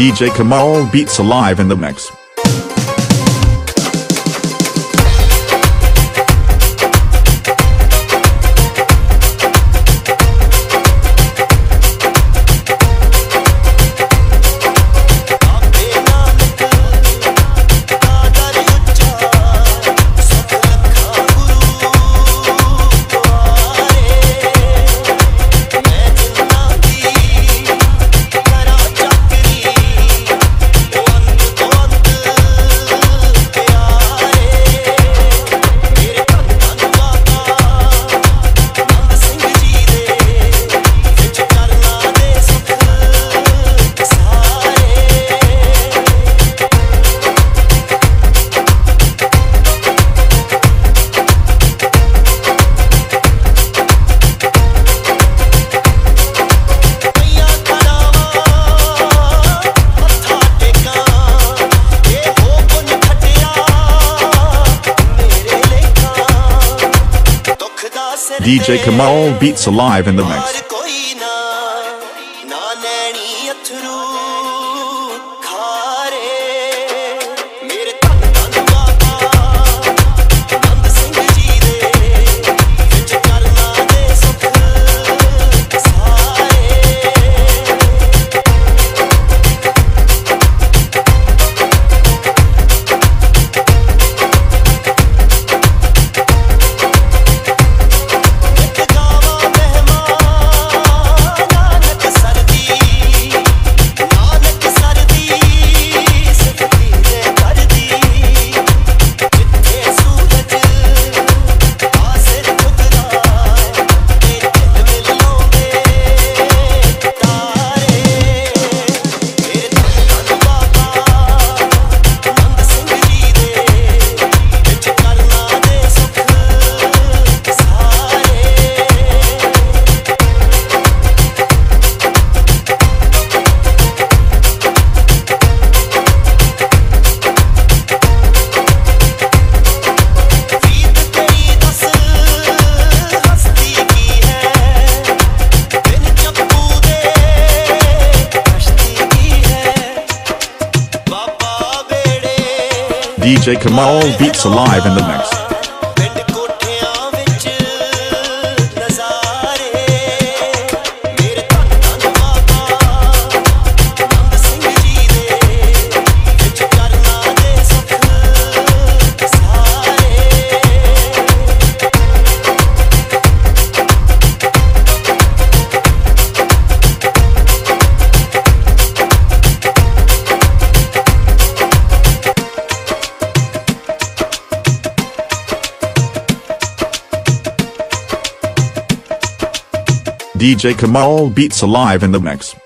DJ Kamal beats alive in the mix. DJ Kamal beats alive in the mix. DJ Kamal Beats Alive in the mix. DJ Kamal beats Alive in the mix.